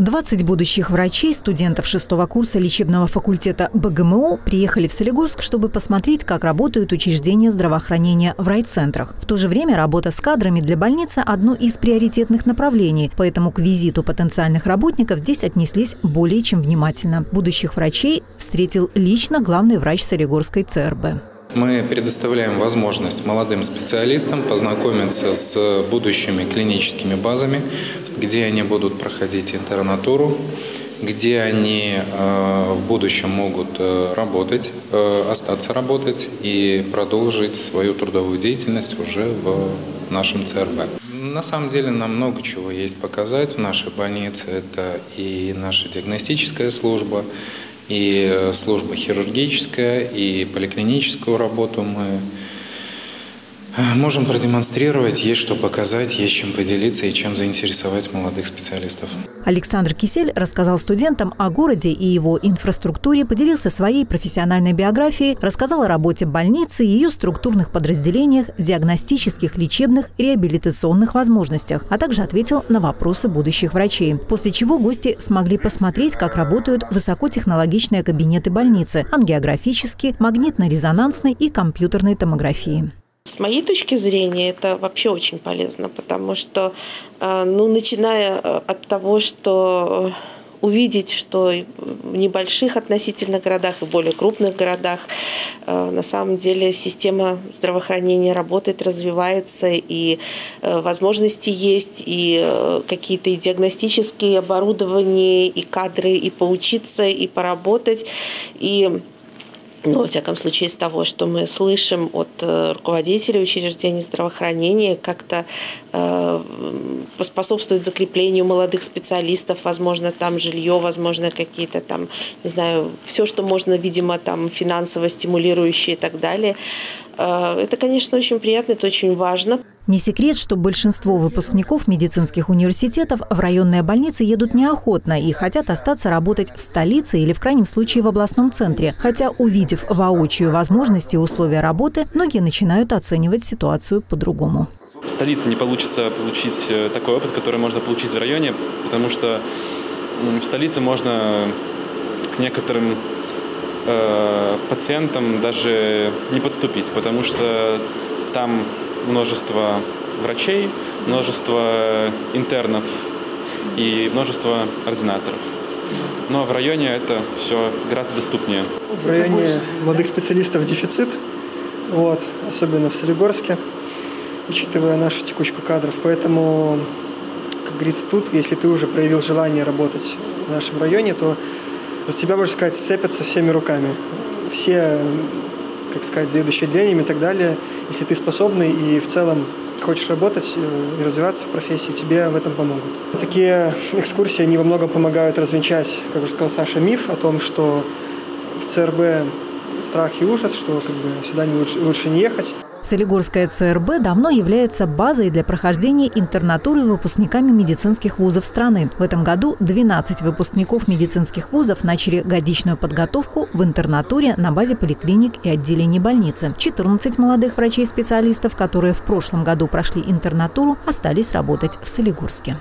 20 будущих врачей, студентов шестого курса лечебного факультета БГМО приехали в Солигорск, чтобы посмотреть, как работают учреждения здравоохранения в райцентрах. В то же время работа с кадрами для больницы – одно из приоритетных направлений, поэтому к визиту потенциальных работников здесь отнеслись более чем внимательно. Будущих врачей встретил лично главный врач Солигорской ЦРБ. Мы предоставляем возможность молодым специалистам познакомиться с будущими клиническими базами, где они будут проходить интернатуру, где они э, в будущем могут э, работать, э, остаться работать и продолжить свою трудовую деятельность уже в нашем ЦРБ. На самом деле нам много чего есть показать в нашей больнице. Это и наша диагностическая служба, и э, служба хирургическая, и поликлиническую работу мы можем продемонстрировать, есть что показать, есть чем поделиться и чем заинтересовать молодых специалистов. Александр Кисель рассказал студентам о городе и его инфраструктуре, поделился своей профессиональной биографией, рассказал о работе больницы ее структурных подразделениях, диагностических, лечебных реабилитационных возможностях, а также ответил на вопросы будущих врачей. После чего гости смогли посмотреть, как работают высокотехнологичные кабинеты больницы, ангиографические, магнитно-резонансной и компьютерной томографии. С моей точки зрения это вообще очень полезно, потому что, э, ну, начиная э, от того, что э, увидеть, что в небольших относительно городах и более крупных городах на самом деле система здравоохранения работает, развивается, и возможности есть, и какие-то и диагностические оборудования, и кадры, и поучиться, и поработать. И но, во всяком случае, из того, что мы слышим от э, руководителей учреждений здравоохранения, как-то э, поспособствует закреплению молодых специалистов, возможно, там жилье, возможно, какие-то там, не знаю, все, что можно, видимо, там финансово стимулирующее и так далее. Э, это, конечно, очень приятно, это очень важно. Не секрет, что большинство выпускников медицинских университетов в районные больницы едут неохотно и хотят остаться работать в столице или, в крайнем случае, в областном центре. Хотя, увидев воочию возможности и условия работы, многие начинают оценивать ситуацию по-другому. В столице не получится получить э, такой опыт, который можно получить в районе, потому что в столице можно к некоторым э, пациентам даже не подступить, потому что там множество врачей, множество интернов и множество ординаторов. Но в районе это все гораздо доступнее. В районе молодых специалистов дефицит, вот, особенно в Солигорске, учитывая нашу текучку кадров. Поэтому, как говорится, тут, если ты уже проявил желание работать в нашем районе, то за тебя, можно сказать, вцепятся всеми руками. Все как сказать, заведующий отделением и так далее. Если ты способный и в целом хочешь работать э, и развиваться в профессии, тебе в этом помогут. Такие экскурсии, они во многом помогают развенчать, как уже сказал Саша, миф о том, что в ЦРБ страх и ужас, что как бы сюда не лучше, лучше не ехать. Солигорская ЦРБ давно является базой для прохождения интернатуры выпускниками медицинских вузов страны. В этом году 12 выпускников медицинских вузов начали годичную подготовку в интернатуре на базе поликлиник и отделений больницы. 14 молодых врачей-специалистов, которые в прошлом году прошли интернатуру, остались работать в Солигорске.